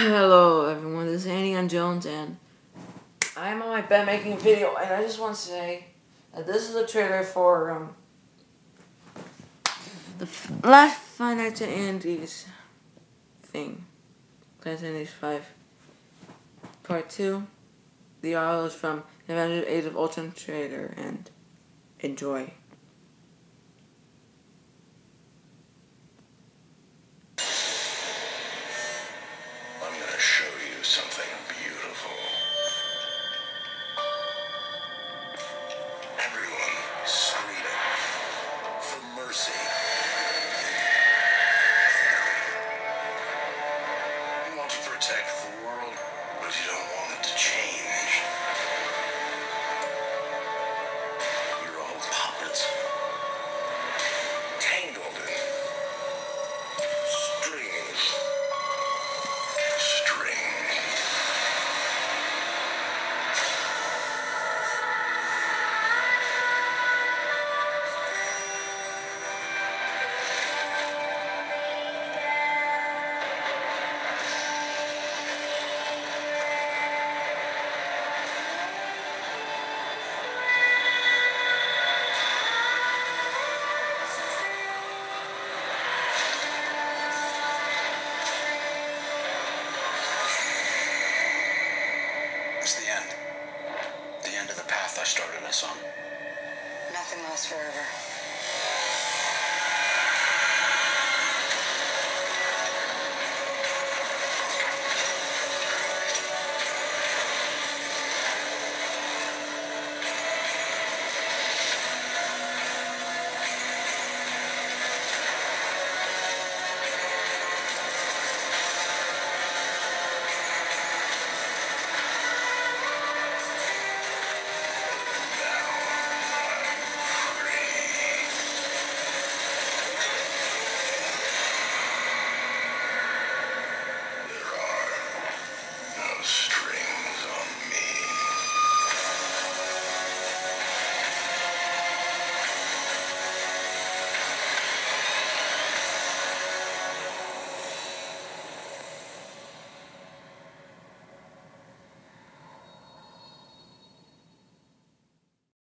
Hello everyone, this is Andy on Jones and I'm on my bed making a video and I just want to say that this is a trailer for um the last Five Nights at Andy's thing. Five Nights at Andy's 5 Part 2. The audio is from Avengers Age of Ultron trailer and enjoy. I'm gonna show you something beautiful. Everyone screaming for mercy. You want to protect was the end. The end of the path I started us on. Nothing lasts forever.